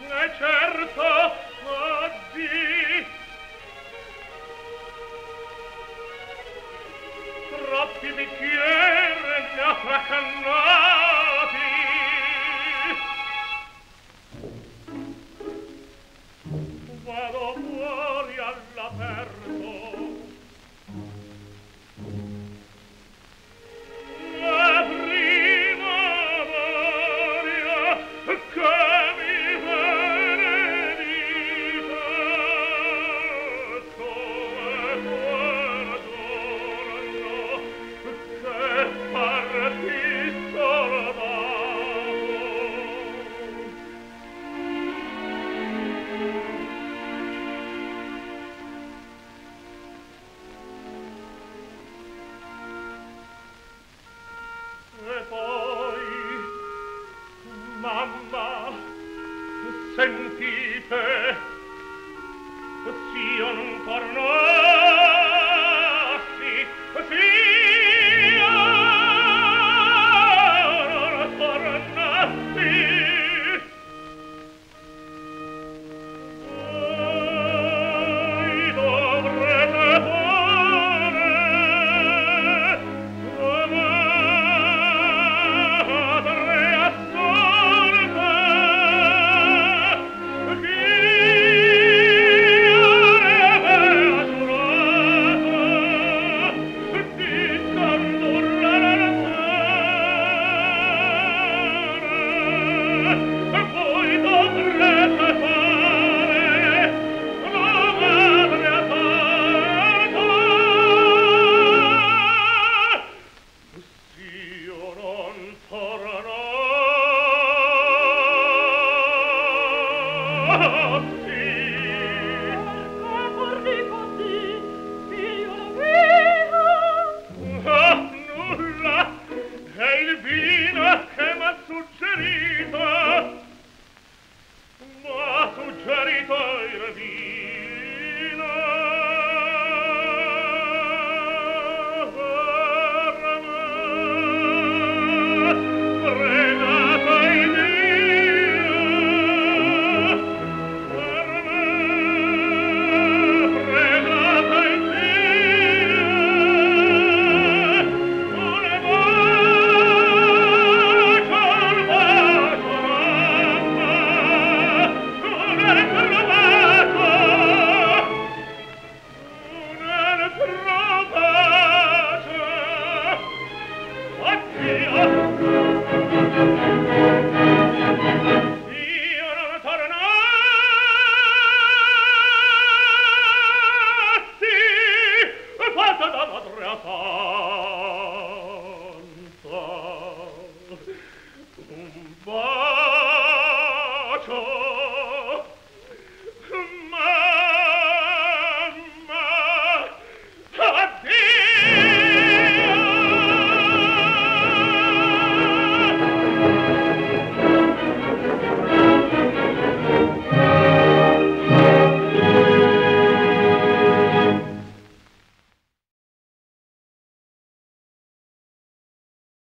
Ne certo, ma di. Troppi bicchiere ne affraccannati, mamma sentite Sion tornò